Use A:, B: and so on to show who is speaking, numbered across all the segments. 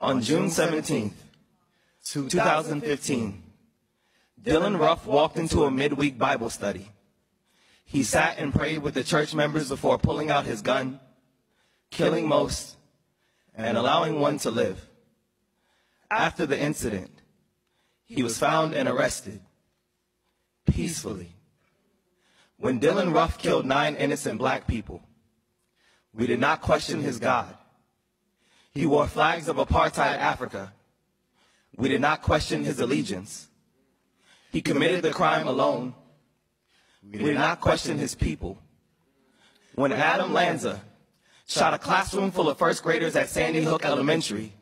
A: On June 17, 2015, Dylan Roof walked into a midweek Bible study. He sat and prayed with the church members before pulling out his gun, killing most, and allowing one to live. After the incident, he was found and arrested peacefully. When Dylan Roof killed nine innocent black people, we did not question his God. He wore flags of apartheid Africa. We did not question his allegiance. He committed the crime alone. We did not question his people. When Adam Lanza shot a classroom full of first graders at Sandy Hook Elementary,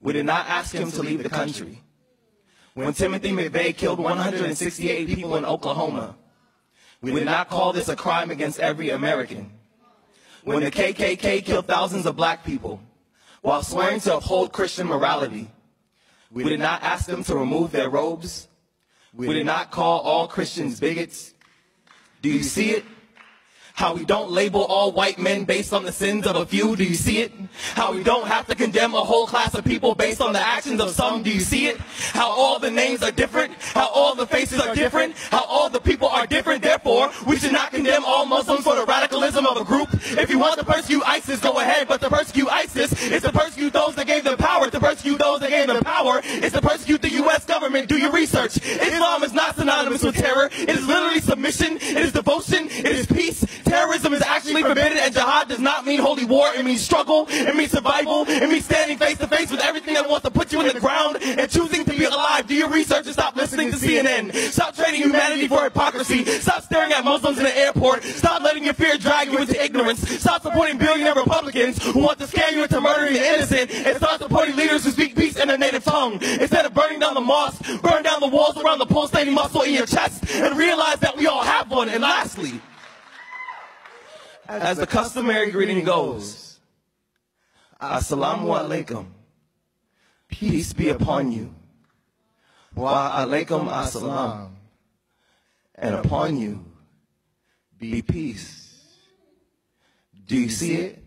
A: we did not ask him to leave the country. When Timothy McVeigh killed 168 people in Oklahoma, we did not call this a crime against every American. When the KKK killed thousands of black people while swearing to uphold Christian morality, we did not ask them to remove their robes. We did not call all Christians bigots. Do you see it? How we don't label all white men based on the sins of a few. Do you see it? How we don't have to condemn a whole class of people based on the actions of some. Do you see it? How all the names are different. For the radicalism of a group. If you want to persecute ISIS, go ahead. But to persecute ISIS is to persecute those that gave them power. To persecute those that gave them power is to persecute the U.S. government. Do your research. Islam is not synonymous with terror. It is literally submission. It is devotion. It is peace. Terrorism is actually forbidden, and jihad does not mean holy war. It means struggle. It means survival. It means standing face to face with everything that wants to put you in the ground and choosing listening to CNN. Stop trading humanity for hypocrisy. Stop staring at Muslims in the airport. Stop letting your fear drag you into ignorance. Stop supporting billionaire Republicans who want to scare you into murdering the innocent, and start supporting leaders who speak peace in their native tongue. Instead of burning down the mosque, burn down the walls around the pulsating muscle in your chest, and realize that we all have one. And lastly, as the customary greeting goes, Assalamu alaikum. Peace be upon you. Wa alaikum assalam. And upon you be peace. Do you see it?